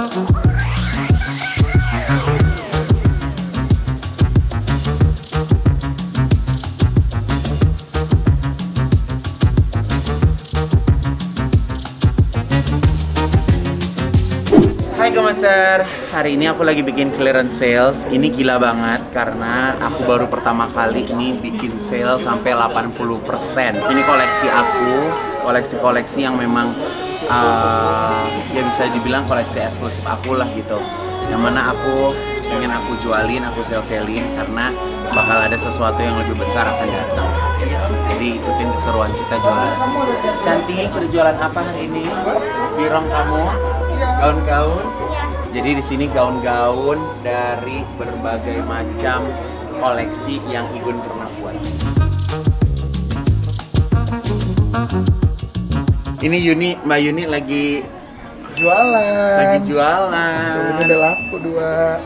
Hai Gemaser, hari ini aku lagi bikin clearance sales. Ini gila banget karena aku baru pertama kali ini bikin sale sampai 80% Ini koleksi aku, koleksi-koleksi yang memang uh, ya bisa dibilang koleksi eksklusif aku lah gitu Yang mana aku pengen aku jualin, aku sale-salein karena bakal ada sesuatu yang lebih besar akan datang jadi ikutin keseruan kita jualan Cantik, berjualan apa hari ini? Birong kamu? gaun-gaun. Jadi di sini gaun-gaun dari berbagai macam koleksi yang Igun pernah buat. Ini Yuni, Mbak Yuni lagi jualan lagi jualan. Tuh, udah laku dua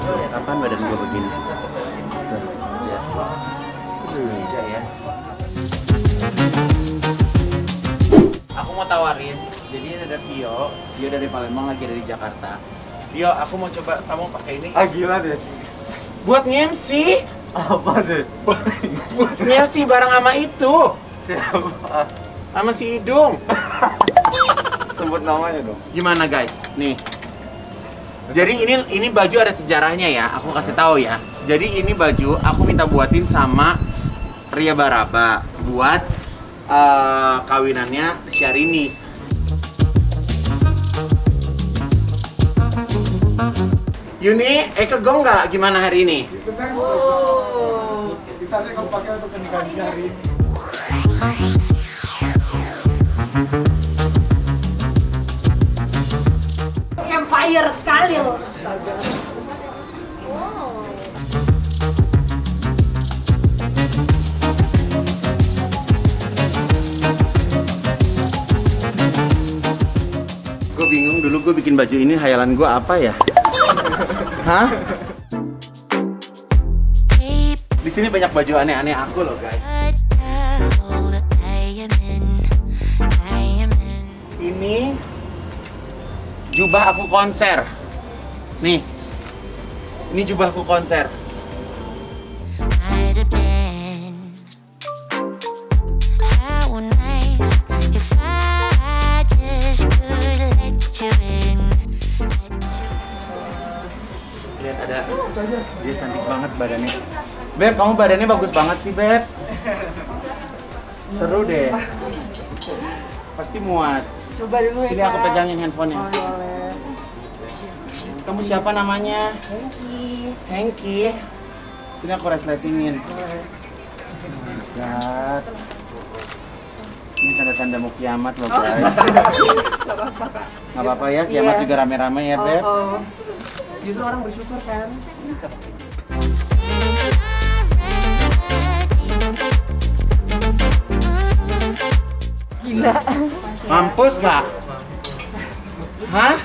Ya, kapan badan gue begini? Tuh, lihat. Kerja ya. Aku mau tawarin, jadi ini ada Vio, Vio dari Palembang lagi dari Jakarta. Vio, aku mau coba kamu pakai ini ah gila deh buat ngemsi, apa deh buat ngemsi bareng sama itu, siapa sama si Idung. sebut namanya dong Gimana guys? Nih. Jadi ini ini baju ada sejarahnya ya. Aku kasih tahu ya. Jadi ini baju aku minta buatin sama Ria Baraba buat eh, kawinannya Syahrini. Yuni, eh kegong nggak gimana hari ini? kan gitarnya kamu pakai untuk pernikahan hari ini Empire sekali loh. Gue bingung dulu gue bikin baju ini hayalan gue apa ya? Hah? Di sini banyak baju aneh-aneh aku loh guys. Ini jubah aku konser. Nih. Ini jubah aku konser. Dia cantik banget badannya. Beb, kamu badannya bagus banget sih, Beb. Seru deh. Pasti muat. Coba dulu ya. Sini aku pegangin handphonenya. Oh, boleh. Kamu siapa namanya? Hengki. Hengki. Sini aku resletingin. God. Ini tanda-tanda mau kiamat loh guys. Gak apa-apa ya, kiamat Iya. juga rame-rame ya Beb. Oh, oh. Justru orang bersyukur kan. Gila. Mampus gak? Hah?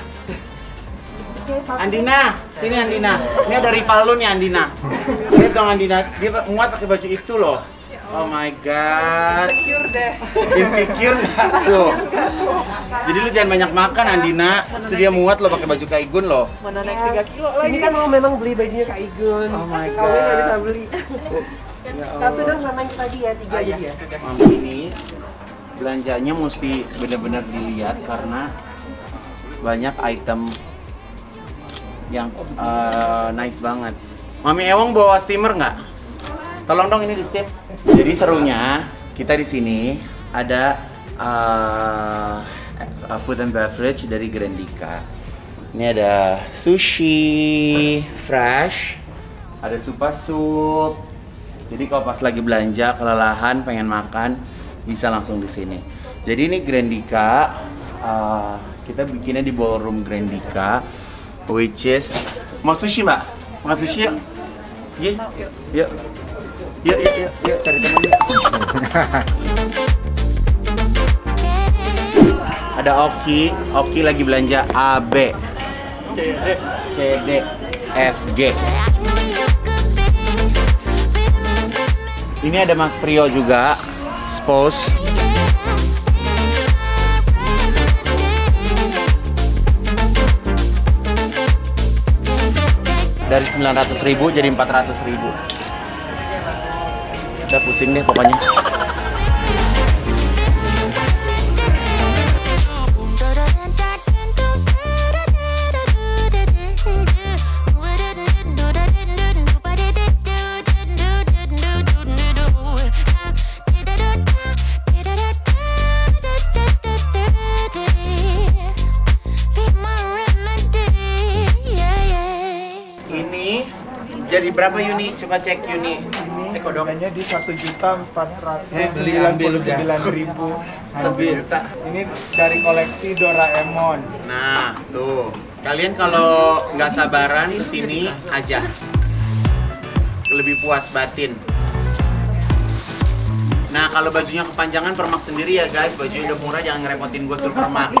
Andina, sini Andina. Ini ada rival lu nih Andina. Lihat dong Andina, dia muat pakai baju itu loh. Oh my god. Secure deh. Insecure nggak tuh? Jadi lu jangan banyak makan Andina. Itu dia muat lo pakai baju kaigun lo. Mana naik 3 kilo lagi. Ini kan mau memang beli bajunya Kak Igun. Oh my Kau nggak God. bisa beli. Satu dong namanya tadi ya, tiga Ah, aja ya. Mami ini belanjanya mesti benar-benar dilihat karena banyak item yang eh, nice banget. Mami Ewang bawa steamer nggak? Tolong dong ini di steam. Jadi serunya kita di sini ada eh, food and beverage dari Grandika. Ini ada sushi fresh, ada supa sup. Jadi kalau pas lagi belanja kelelahan pengen makan bisa langsung di sini. Jadi ini Grandika uh, kita bikinnya di ballroom Grandika which is mau sushi mbak? Mau sushi yuk? Yuk, yuk, yuk, yuk, yuk, yuk, cari teman yuk. Ada Oki, Oki lagi belanja AB, CD, FG. Ini ada Mas Prio juga, Spos. Dari 900 ribu jadi 400 ribu. Udah pusing deh pokoknya. Jadi berapa Yuni? Coba cek Yuni. Eh kodok. Harganya di satu juta empat ratus Eh, sembilan puluh sembilan ribu. Satu juta. Ini dari koleksi Doraemon. Nah, tuh. Kalian kalau nggak sabaran ke sini aja. Lebih puas batin. Nah, kalau bajunya kepanjangan permak sendiri ya guys. Bajunya udah murah, jangan ngerepotin gue suruh permak.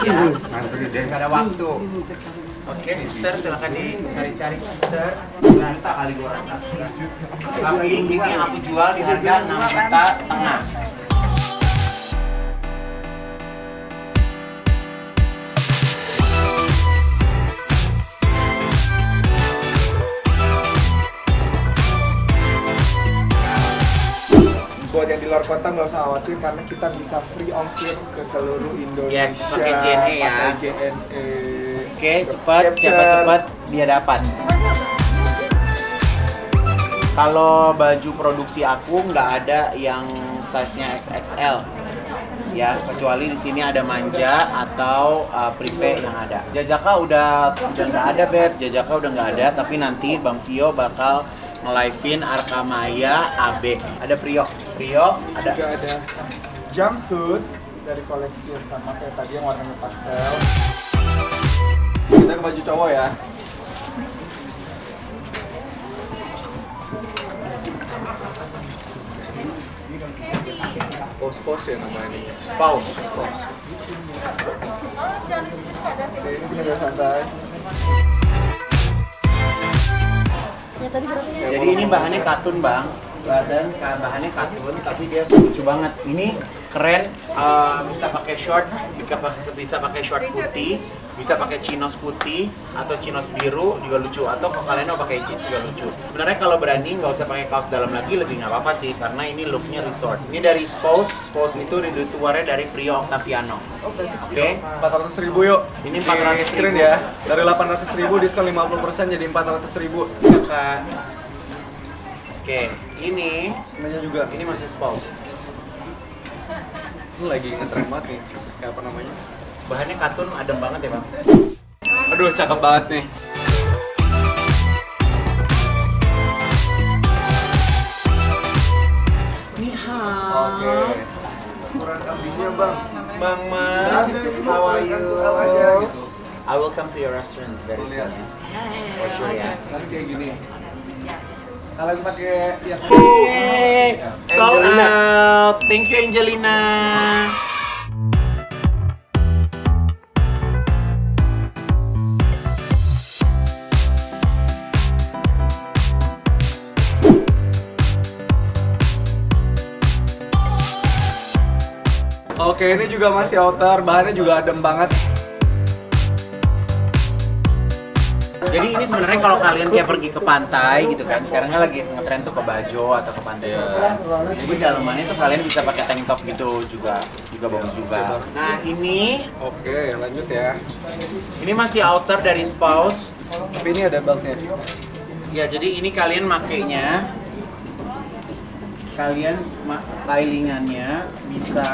Ya, nggak ada waktu. Oke, sister, silakan dicari-cari sister. Juta kali gua rasa. Tapi ini aku jual di harga 6 juta setengah. Buat yang di luar kota nggak usah khawatir karena kita bisa free ongkir ke seluruh Indonesia. Yes, pakai JNE ya. Pakai JNE. Oke, cepat, siapa cepat dia dapat. Kalau baju produksi aku nggak ada yang size-nya XXL. Ya, kecuali di sini ada manja atau uh, prive yang ada. Jajaka udah udah nggak ada beb, Jajaka udah nggak ada. Tapi nanti Bang Vio bakal nge-live-in Arkamaya AB. Ada Prio, Prio ada. Juga ada jumpsuit dari koleksi yang sama kayak tadi yang warnanya pastel. Kita ke baju cowok ya. Pos-pos ya namanya ini. Spouse. Sini pindah santai. Jadi ini bahannya katun bang, bahan bahannya katun, tapi dia lucu banget. Ini keren, eh, bisa pakai short, bisa pakai bisa pakai short putih, bisa pakai chinos putih atau chinos biru juga lucu. Atau kalau kalian mau pakai jeans juga lucu. Sebenarnya kalau berani nggak usah pakai kaos dalam lagi lebih nggak apa-apa sih, karena ini looknya resort. Ini dari Spose, Spose itu dituarnya dari Prio Octaviano. Oke, 400 ribu yuk. Ini 400.000. screen ya. Dari 800 ribu diskon 50% jadi 400 ribu. Kak. Oke, ini Namanya juga. ini masih Spose. Ini lagi ngetren banget nih. Kayak apa namanya? Bahannya katun adem banget ya bang. Aduh, cakep banget nih. Oke. Kurang kambingnya bang. Bang how are you? I will come to your restaurant very soon. For sure ya. Nanti kayak gini kalian pakai yang hey, oh, ya. so out. Thank you Angelina. Oke, ini juga masih outer, bahannya juga adem banget. Jadi ini sebenarnya kalau kalian kayak pergi ke pantai gitu kan, sekarang kan lagi ngetren tuh ke Bajo atau ke pantai. Jadi dalamannya tuh kalian bisa pakai tank top gitu juga, juga bagus juga. Nah ini, Oke, lanjut ya. ini masih outer dari spouse. Tapi ini ada beltnya. Ya jadi ini kalian makainya, kalian stylingannya bisa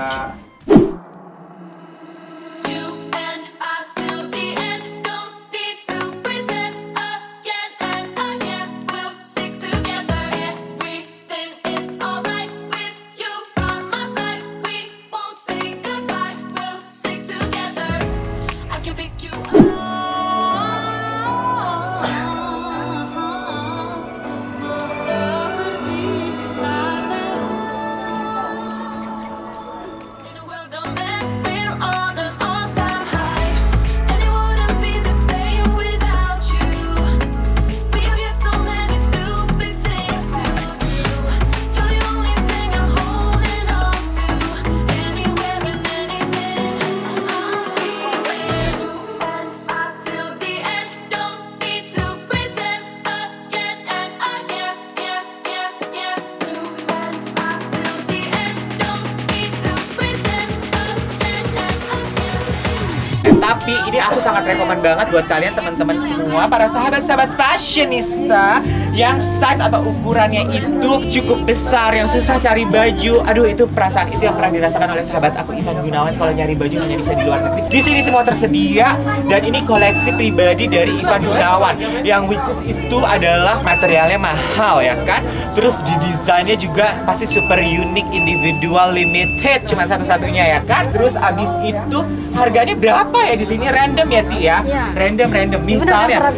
aku sangat rekomen banget buat kalian teman-teman semua para sahabat-sahabat fashionista yang size atau ukurannya itu cukup besar, yang susah cari baju. Aduh, itu perasaan itu yang pernah dirasakan oleh sahabat aku Ivan Gunawan kalau nyari baju hanya bisa di luar negeri. Di sini semua tersedia dan ini koleksi pribadi dari Ivan Gunawan yang which itu adalah materialnya mahal ya kan. Terus di desainnya juga pasti super unik, individual, limited, cuma satu-satunya ya kan. Terus abis itu harganya berapa ya di sini random ya Ti ya? Iya. Random random. Misalnya ya.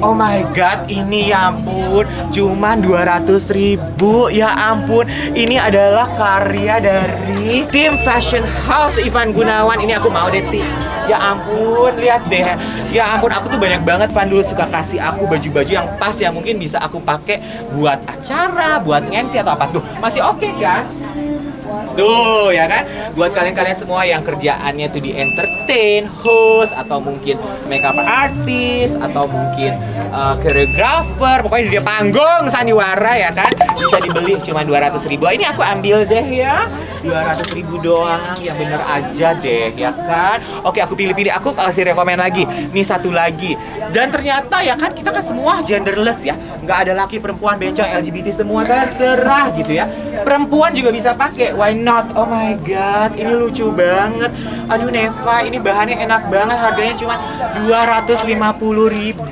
Oh my god, ini ya ampun, cuma 200 ribu, ya ampun. Ini adalah karya dari tim Fashion House Ivan Gunawan. Ini aku mau deh, Ti. Ya ampun, lihat deh. Ya ampun, aku tuh banyak banget Van dulu suka kasih aku baju-baju yang pas yang mungkin bisa aku pakai buat acara, buat ngensi atau apa tuh. Masih oke kan? Tuh ya kan, buat kalian-kalian semua yang kerjaannya tuh di entertain, host atau mungkin makeup artist atau mungkin uh, pokoknya di panggung sandiwara ya kan, bisa dibeli cuma 200 ribu. Ini aku ambil deh ya, 200 ribu doang, yang bener aja deh ya kan. Oke aku pilih-pilih, aku kasih rekomen lagi. Nih satu lagi. Dan ternyata ya kan kita kan semua genderless ya, nggak ada laki perempuan bencong LGBT semua terserah gitu ya. Perempuan juga bisa pakai, why not? Oh my god, ini lucu banget. Aduh Neva, ini bahannya enak banget, harganya cuma 250 ribu.